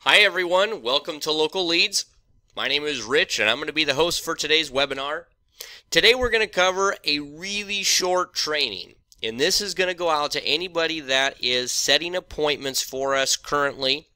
Hi everyone, welcome to Local Leads. My name is Rich and I'm going to be the host for today's webinar. Today we're going to cover a really short training and this is going to go out to anybody that is setting appointments for us currently.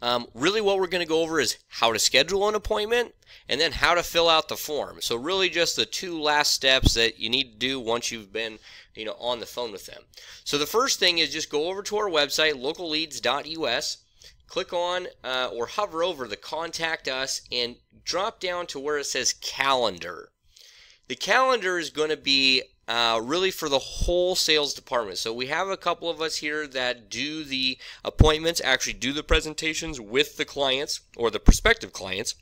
Um, really what we're going to go over is how to schedule an appointment and then how to fill out the form. So really just the two last steps that you need to do once you've been you know on the phone with them. So the first thing is just go over to our website localleads.us click on uh, or hover over the contact us and drop down to where it says calendar. The calendar is going to be uh, really for the whole sales department. So we have a couple of us here that do the appointments, actually do the presentations with the clients or the prospective clients.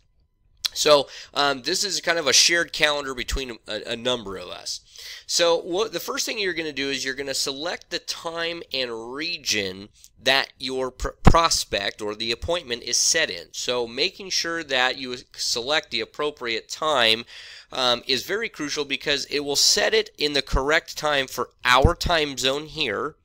So um, this is kind of a shared calendar between a, a number of us. So what the first thing you're going to do is you're going to select the time and region that your pr prospect or the appointment is set in. So making sure that you select the appropriate time um, is very crucial because it will set it in the correct time for our time zone here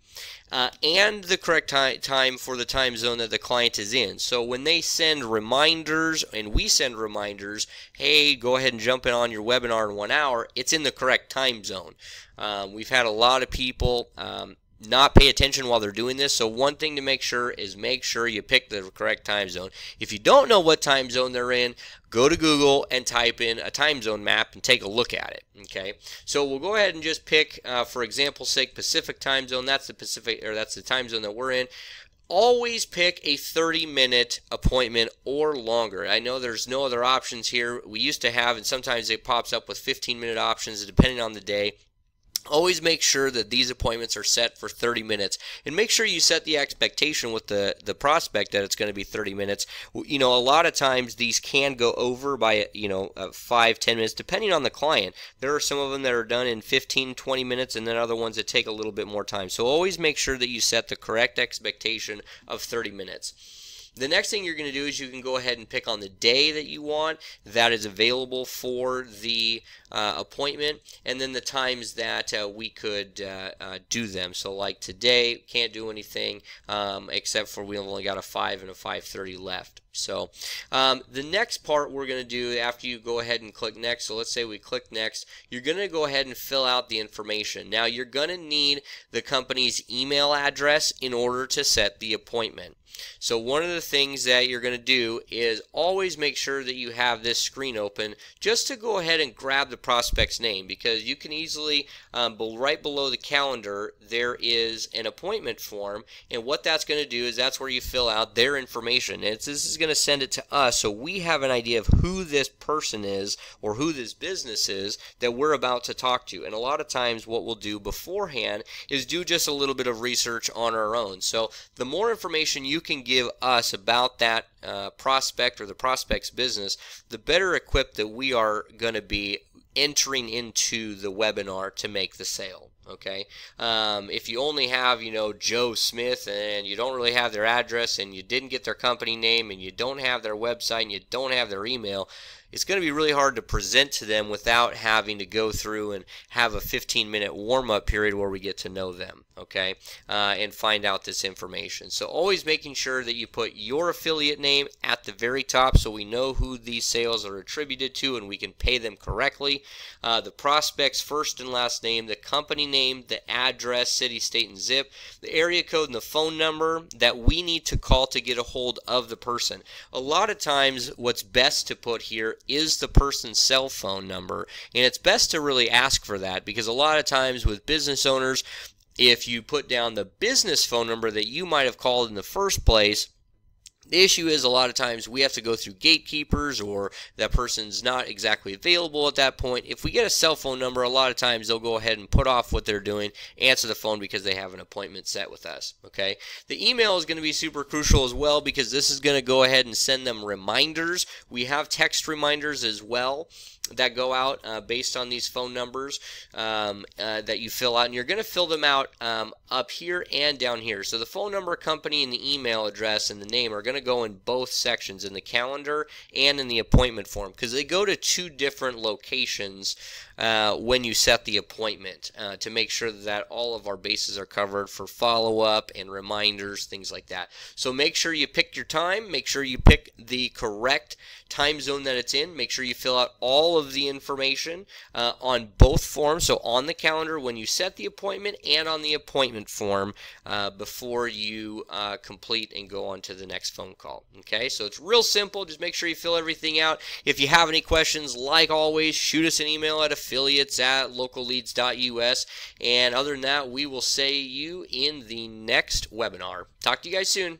uh, and the correct time for the time zone that the client is in. So when they send reminders and we send reminders, hey, go ahead and jump in on your webinar in one hour, it's in the correct time zone. Um, we've had a lot of people um, not pay attention while they're doing this. So one thing to make sure is make sure you pick the correct time zone. If you don't know what time zone they're in, go to Google and type in a time zone map and take a look at it. Okay, so we'll go ahead and just pick, uh, for example's sake, Pacific time zone. That's the Pacific, or that's the time zone that we're in. Always pick a 30 minute appointment or longer. I know there's no other options here. We used to have, and sometimes it pops up with 15 minute options depending on the day. Always make sure that these appointments are set for 30 minutes and make sure you set the expectation with the, the prospect that it's going to be 30 minutes. You know, a lot of times these can go over by, you know, uh, five ten minutes depending on the client. There are some of them that are done in 15, 20 minutes and then other ones that take a little bit more time. So always make sure that you set the correct expectation of 30 minutes. The next thing you're going to do is you can go ahead and pick on the day that you want that is available for the uh, appointment and then the times that uh, we could uh, uh do them. So like today, can't do anything um, except for we only got a 5 and a 5.30 left. So um, the next part we're going to do after you go ahead and click next, so let's say we click next, you're going to go ahead and fill out the information. Now you're going to need the company's email address in order to set the appointment. So one of the things that you're going to do is always make sure that you have this screen open just to go ahead and grab the prospect's name because you can easily, um, right below the calendar, there is an appointment form and what that's going to do is that's where you fill out their information. It's, this is going to send it to us so we have an idea of who this person is or who this business is that we're about to talk to. And a lot of times what we'll do beforehand is do just a little bit of research on our own. So the more information you can give us about that uh, prospect or the prospect's business, the better equipped that we are going to be entering into the webinar to make the sale okay? Um, if you only have you know joe smith and you don't really have their address and you didn't get their company name and you don't have their website and you don't have their email it's going to be really hard to present to them without having to go through and have a 15 minute warm up period where we get to know them, okay, uh, and find out this information. So, always making sure that you put your affiliate name at the very top so we know who these sales are attributed to and we can pay them correctly. Uh, the prospect's first and last name, the company name, the address, city, state, and zip, the area code, and the phone number that we need to call to get a hold of the person. A lot of times, what's best to put here is the person's cell phone number. And it's best to really ask for that because a lot of times with business owners, if you put down the business phone number that you might have called in the first place, the issue is a lot of times we have to go through gatekeepers or that person's not exactly available at that point. If we get a cell phone number, a lot of times they'll go ahead and put off what they're doing, answer the phone because they have an appointment set with us. Okay. The email is going to be super crucial as well because this is going to go ahead and send them reminders. We have text reminders as well that go out uh, based on these phone numbers um, uh, that you fill out, and you're going to fill them out um, up here and down here. So the phone number, company, and the email address and the name are going to to go in both sections, in the calendar and in the appointment form, because they go to two different locations uh, when you set the appointment uh, to make sure that all of our bases are covered for follow-up and reminders, things like that. So make sure you pick your time. Make sure you pick the correct time zone that it's in. Make sure you fill out all of the information uh, on both forms. So on the calendar when you set the appointment and on the appointment form uh, before you uh, complete and go on to the next phone call. Okay, so it's real simple. Just make sure you fill everything out. If you have any questions, like always, shoot us an email at affiliates at localleads.us. And other than that, we will see you in the next webinar. Talk to you guys soon.